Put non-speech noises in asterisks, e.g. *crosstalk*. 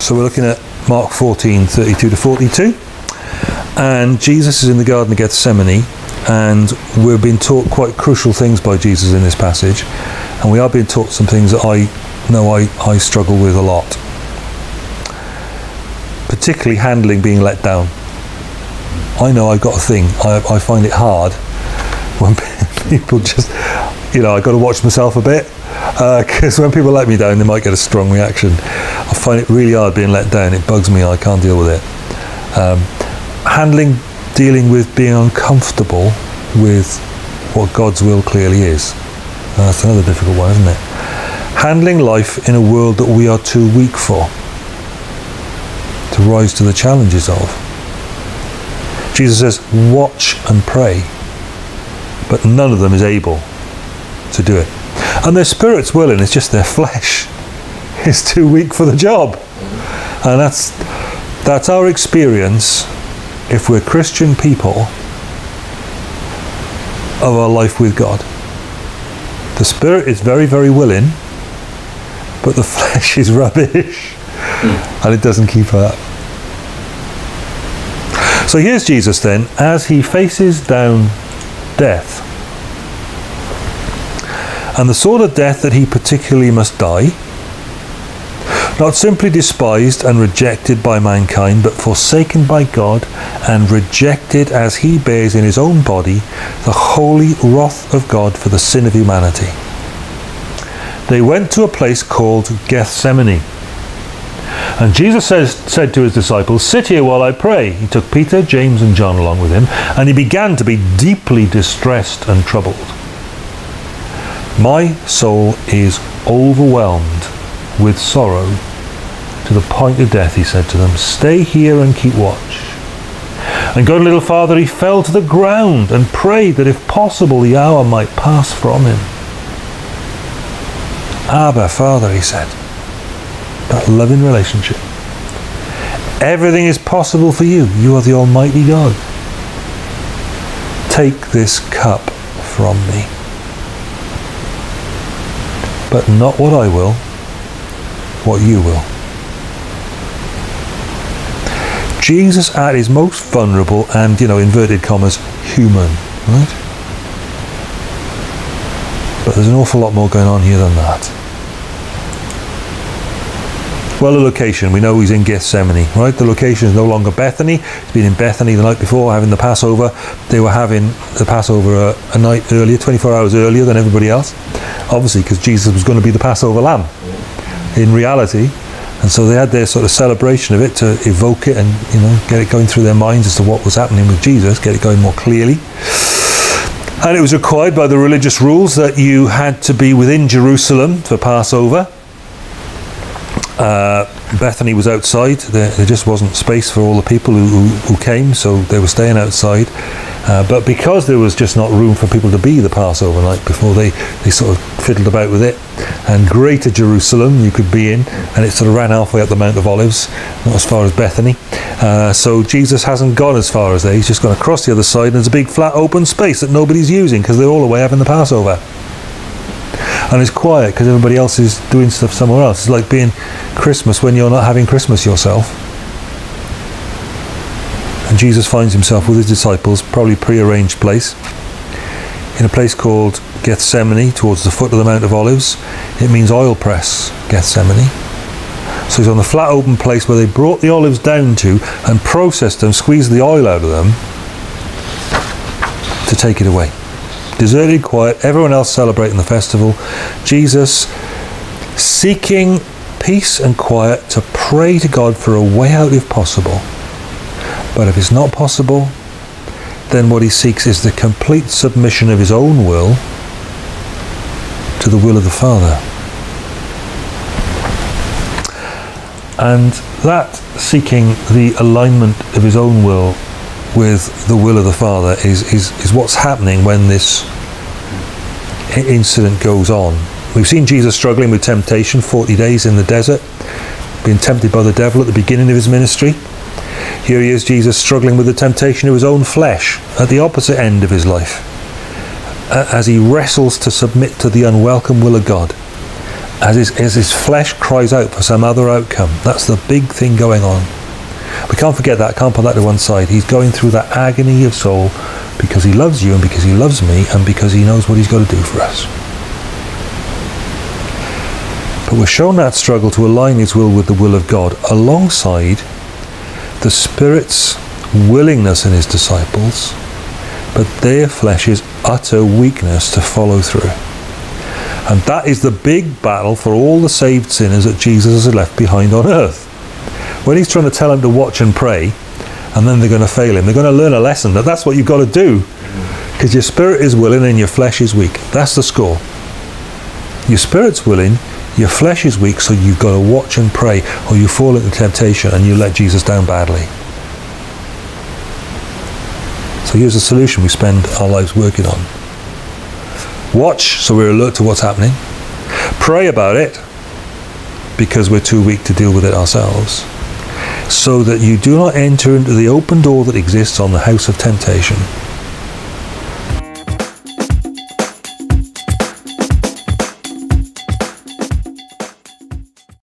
So we're looking at Mark 14, 32 to 42. And Jesus is in the Garden of Gethsemane, and we're being taught quite crucial things by Jesus in this passage. And we are being taught some things that I know I, I struggle with a lot. Particularly handling being let down. I know I've got a thing. I, I find it hard when *laughs* people just, you know, I've got to watch myself a bit because uh, *laughs* when people let me down, they might get a strong reaction. I find it really hard being let down. It bugs me. I can't deal with it. Um, handling, dealing with being uncomfortable with what God's will clearly is. Uh, that's another difficult one, isn't it? Handling life in a world that we are too weak for to rise to the challenges of. Jesus says, watch and pray, but none of them is able to do it. And their spirit's willing, it's just their flesh *laughs* is too weak for the job. And that's that's our experience if we're Christian people of our life with God. The spirit is very, very willing, but the *laughs* flesh is rubbish hmm. and it doesn't keep up. So here's Jesus then as he faces down death. And the sort of death that he particularly must die not simply despised and rejected by mankind, but forsaken by God and rejected as he bears in his own body the holy wrath of God for the sin of humanity. They went to a place called Gethsemane. And Jesus says, said to his disciples, Sit here while I pray. He took Peter, James, and John along with him, and he began to be deeply distressed and troubled. My soul is overwhelmed with sorrow to the point of death, he said to them, Stay here and keep watch. And going a little farther, he fell to the ground and prayed that if possible the hour might pass from him. Abba, Father, he said. That loving relationship. Everything is possible for you. You are the Almighty God. Take this cup from me. But not what I will, what you will. Jesus at his most vulnerable and, you know, inverted commas, human, right? But there's an awful lot more going on here than that. Well, the location, we know he's in Gethsemane, right? The location is no longer Bethany. He's been in Bethany the night before having the Passover. They were having the Passover a, a night earlier, 24 hours earlier than everybody else. Obviously, because Jesus was going to be the Passover lamb. In reality, and so they had their sort of celebration of it to evoke it and you know get it going through their minds as to what was happening with Jesus, get it going more clearly. And it was required by the religious rules that you had to be within Jerusalem for Passover. Uh, Bethany was outside. There, there, just wasn't space for all the people who, who, who came, so they were staying outside. Uh, but because there was just not room for people to be the Passover night before, they, they sort of fiddled about with it. And Greater Jerusalem you could be in, and it sort of ran halfway up the Mount of Olives, not as far as Bethany. Uh, so Jesus hasn't gone as far as there. He's just gone across the other side, and there's a big flat open space that nobody's using because they're all away having the Passover. And it's quiet because everybody else is doing stuff somewhere else. It's like being Christmas when you're not having Christmas yourself. And Jesus finds himself with his disciples, probably pre-arranged place, in a place called Gethsemane, towards the foot of the Mount of Olives. It means oil press, Gethsemane. So he's on the flat open place where they brought the olives down to and processed them, squeezed the oil out of them to take it away. Deserted, quiet, everyone else celebrating the festival. Jesus seeking peace and quiet to pray to God for a way out if possible. But if it's not possible, then what he seeks is the complete submission of his own will to the will of the Father. And that seeking the alignment of his own will with the will of the Father is, is, is what's happening when this incident goes on. We've seen Jesus struggling with temptation 40 days in the desert, being tempted by the devil at the beginning of his ministry. Here he is, Jesus, struggling with the temptation of his own flesh at the opposite end of his life. as he wrestles to submit to the unwelcome will of God, as his, as his flesh cries out for some other outcome. That's the big thing going on. We can't forget that, can't put that to one side. He's going through that agony of soul because he loves you and because he loves me and because he knows what he's got to do for us. But we're shown that struggle to align his will with the will of God alongside the Spirit's willingness in his disciples, but their flesh's utter weakness to follow through. And that is the big battle for all the saved sinners that Jesus has left behind on earth. When he's trying to tell them to watch and pray, and then they're going to fail him, they're going to learn a lesson that that's what you've got to do. Because your spirit is willing and your flesh is weak. That's the score. Your spirit's willing, your flesh is weak, so you've got to watch and pray, or you fall into temptation and you let Jesus down badly. So here's the solution we spend our lives working on. Watch so we're alert to what's happening. Pray about it because we're too weak to deal with it ourselves. So that you do not enter into the open door that exists on the house of temptation